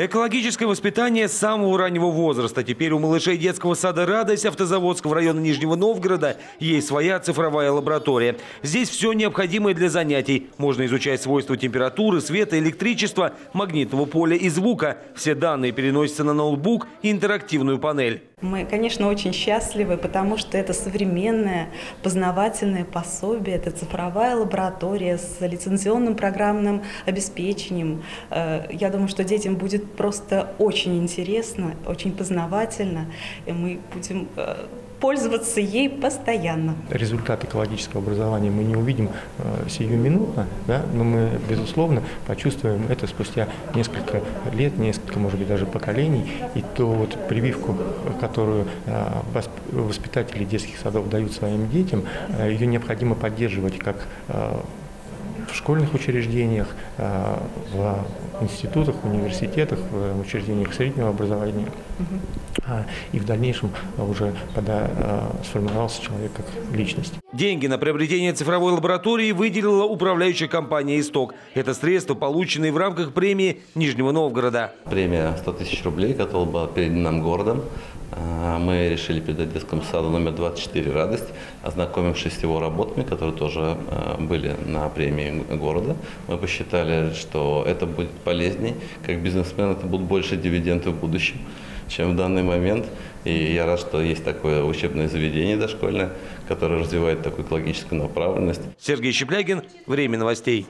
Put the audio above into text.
Экологическое воспитание с самого раннего возраста. Теперь у малышей детского сада «Радость» Автозаводского района Нижнего Новгорода есть своя цифровая лаборатория. Здесь все необходимое для занятий. Можно изучать свойства температуры, света, электричества, магнитного поля и звука. Все данные переносятся на ноутбук и интерактивную панель. Мы, конечно, очень счастливы, потому что это современное познавательное пособие, это цифровая лаборатория с лицензионным программным обеспечением. Э, я думаю, что детям будет просто очень интересно, очень познавательно, и мы будем э, пользоваться ей постоянно. Результат экологического образования мы не увидим э, сиюминутно, да, но мы, безусловно, почувствуем это спустя несколько лет, несколько, может быть, даже поколений. И ту вот прививку, которую э, воспитатели детских садов дают своим детям, э, ее необходимо поддерживать как в школьных учреждениях, э, в институтах, университетах, в учреждениях среднего образования. А, и в дальнейшем уже когда э, сформировался человек как личность. Деньги на приобретение цифровой лаборатории выделила управляющая компания «Исток». Это средства, полученные в рамках премии Нижнего Новгорода. Премия 100 тысяч рублей, которая была передана нам городом. А, мы решили передать детскому саду номер 24 «Радость», ознакомившись с его работами, которые тоже а, были на премии города. Мы посчитали, что это будет полезней. Как бизнесмен это будут больше дивиденды в будущем, чем в данный момент. И я рад, что есть такое учебное заведение дошкольное, которое развивает такую экологическую направленность. Сергей Щеплягин, Время новостей.